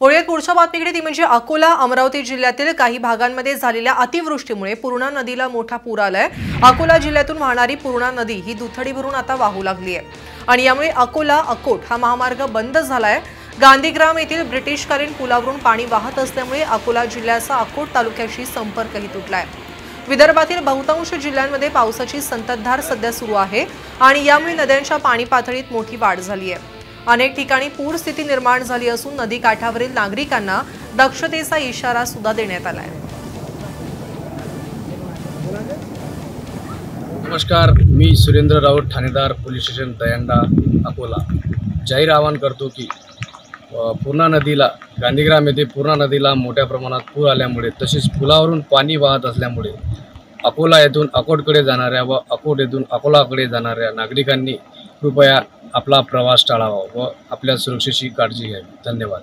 वळूयात पुढच्या बातमीकडे ती म्हणजे अकोला अमरावती जिल्ह्यातील काही भागांमध्ये झालेल्या अतिवृष्टीमुळे पूर्णा नदीला मोठा पूर आलाय. अकोला जिल्ह्यातून वाहणारी पूर्णा नदी ही दुथडी भरून आता वाहू लागली आहे. आणि यामुळे अकोला अकोट हा महामार्ग बंद झालाय. गांधीग्राम येथील ब्रिटिशकालीन पुलावरून पाणी वाहत असल्यामुळे अकोला जिल्ह्याचा अकोट तालुक्याशी संपर्कही तुटलाय. विदर्भातील बहुतांश जिल्ह्यांमध्ये पावसाची संततधार सध्या सुरू आहे आणि यामुळे नद्यांच्या पाणी पातळीत मोठी वाढ झाली आहे. अनेक ठिकाणी पूरस्थिती निर्माण झाली असून नदी काठावरील नागरिकांना दक्षतेचा इशारा सुद्धा देण्यात आहे नमस्कार मी सुरेंद्र राऊत ठाणेदार पोलीस स्टेशन दयांडा अकोला. जाहीर आवाहन करतो की पूर्णा नदीला गांधीग्राम येथे पूर्णा नदीला मोठ्या प्रमाणात पूर आल्यामुळे तसेच पुलावरून पाणी वाहत असल्यामुळे अकोला येथून अकोटकडे जाणाऱ्या व अकोट येथून अकोलाकडे जाणाऱ्या नागरिकांनी कृपया आपला प्रवास टाळावा व आपल्या सुरक्षेची काळजी घ्यावी. धन्यवाद.